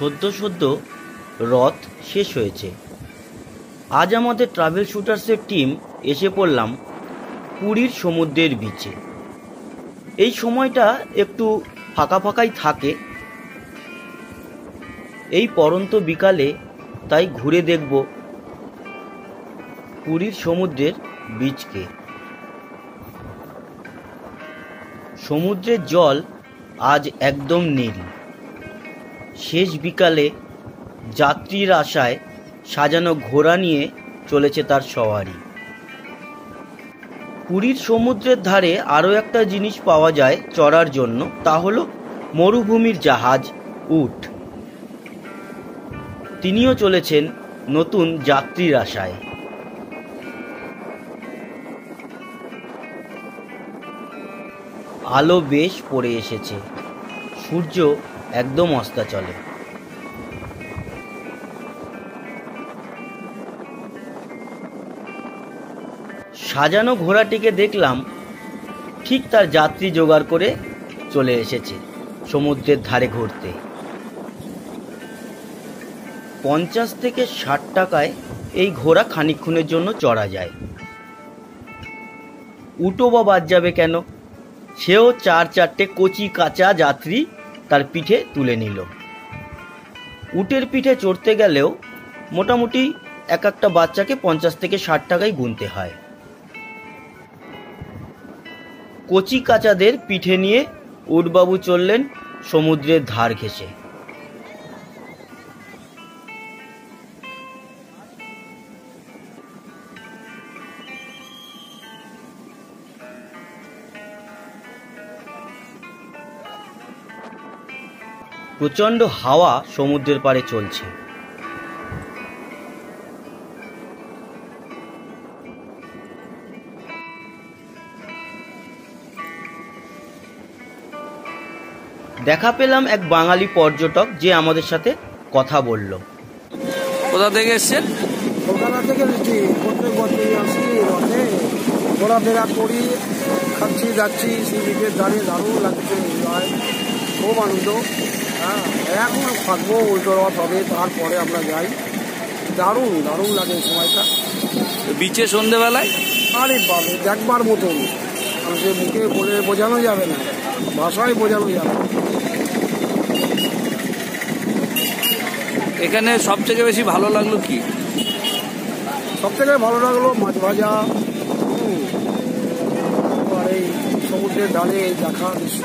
সদ্য সদ্য রথ শেষ হয়েছে। আজ আমাদের ট্রাভেল শুটার্সের টিম এসে পড়লাম পুরীর সমুদ্রের বিচে এই সময়টা একটু ফাঁকা ফাঁকাই থাকে। এই পরন্ত বিকালে তাই ঘুরে দেখব পুরীর সমুদ্রের বীচকে সমুদ্রের জল আজ একদম নীল শেষ বিকালে যাত্রীর আশায় সাজানো ঘোড়া নিয়ে চলেছে তার সওয়ারি। পুরীর সমুদ্রের ধারে আরও একটা জিনিস পাওয়া যায় চড়ার জন্য, তা হলো মরুভূমির জাহাজ উট। তিনিও চলেছেন নতুন যাত্রীর আশায়। আলো বেশ পড়ে এসেছে। সূর্য একদম অস্তাচলে সাজানো ঘোড়াটিকে দেখলাম ঠিক তার যাত্রী জোগাড় করে চলে এসেছে সমুদ্রের ধারে ঘুরতে। পঞ্চাশ থেকে ষাট টাকায় এই ঘোড়া খানিক্ষণের জন্য চড়া যায়। উটো বা বাদ যাবে কেন? সেও চার চারটে কচি কাঁচা যাত্রী তার পিঠে তুলে নিল। উটের পিঠে চড়তে গেলেও মোটামুটি এক একটা বাচ্চাকে পঞ্চাশ থেকে ষাট টাকায় গুনতে হয়। কচি কাচাদের পিঠে নিয়ে উটবাবু চললেন সমুদ্রের ধার ঘেঁষে। প্রচণ্ড হাওয়া সমুদ্রের পাড়ে চলছে। দেখা পেলাম এক বাঙালি পর্যটক যে আমাদের সাথে কথা বলল। কোথা থেকে এসছেন? কলকাতা থেকে এসেছি। প্রত্যেক বছরই আসি রথে ঘোরাফেরা করি খাচ্ছি যাচ্ছি সেই বিচের দাঁড়িয়ে দারুণ লাগছে খুব আনন্দ। হ্যাঁ এখন থাকব উল্টো রথ হবে তারপরে আমরা যাই। দারুণ দারুণ লাগে সময়টা। বিচে সন্ধেবেলায়? আরে বাবা দেখবার মতন। মানুষের মুখে বলে বোঝানো যাবে না ভাষায় বোঝানো যাবে এখানে সব থেকে বেশি ভালো লাগল কি? সব থেকে ভালো লাগল মাছ ভাজা। আর এই সমুদ্রের ডালে দেখা দৃশ্য।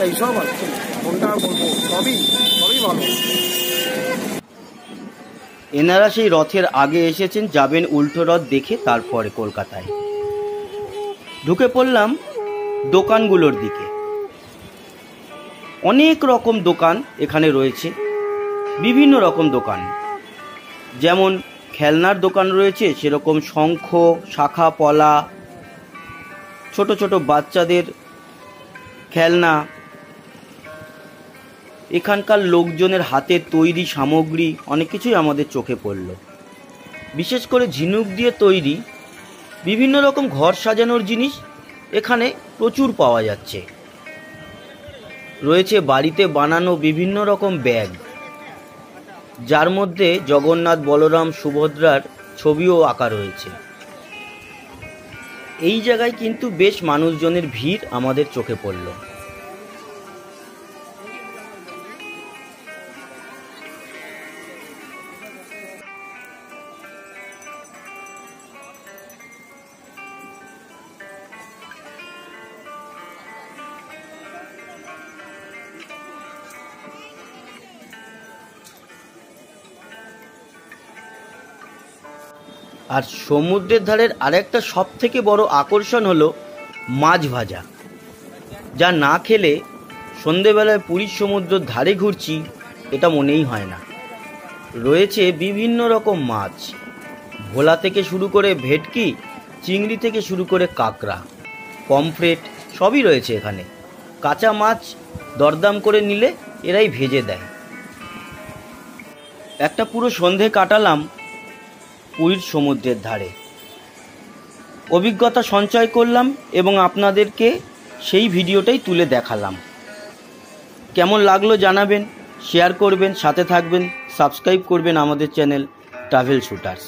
আর কি। কোনটা বলব? সবই সবই ভালো। এনারা সেই রথের আগে এসেছেন, যাবেন উল্টো রথ দেখে তারপরে কলকাতায়। ঢুকে পড়লাম দোকানগুলোর দিকে। অনেক রকম দোকান এখানে রয়েছে, বিভিন্ন রকম দোকান। যেমন খেলনার দোকান রয়েছে, সেরকম শঙ্খ, শাখা, পলা, ছোট ছোট বাচ্চাদের খেলনা এখানকার লোকজনের হাতের তৈরি সামগ্রী অনেক কিছুই আমাদের চোখে পড়ল। বিশেষ করে ঝিনুক দিয়ে তৈরি বিভিন্ন রকম ঘর সাজানোর জিনিস এখানে প্রচুর পাওয়া যাচ্ছে। রয়েছে বাড়িতে বানানো বিভিন্ন রকম ব্যাগ। যার মধ্যে জগন্নাথ বলরাম সুভদ্রার ছবিও আঁকা রয়েছে। এই জায়গায় কিন্তু বেশ মানুষজনের ভিড় আমাদের চোখে পড়ল। আর সমুদ্রের ধারের আরেকটা সব থেকে বড় আকর্ষণ হলো মাছ ভাজা। যা না খেলে সন্ধেবেলায় পুরীর সমুদ্রের ধারে ঘুরছি, এটা মনেই হয় না। রয়েছে বিভিন্ন রকম মাছ। ভোলা থেকে শুরু করে ভেটকি, চিংড়ি থেকে শুরু করে কাঁকড়া, পমফ্রেট, সবই রয়েছে এখানে। কাঁচা মাছ দরদাম করে নিলে এরাই ভেজে দেয়। একটা পুরো সন্ধে কাটালাম পুরীর সমুদ্রের ধারে। অভিজ্ঞতা সঞ্চয় করলাম এবং আপনাদেরকে সেই ভিডিওটাই তুলে দেখালাম। কেমন লাগল জানাবেন, শেয়ার করবেন, সাথে থাকবেন, সাবস্ক্রাইব করবেন আমাদের চ্যানেল ট্রাভেল শুটার্স।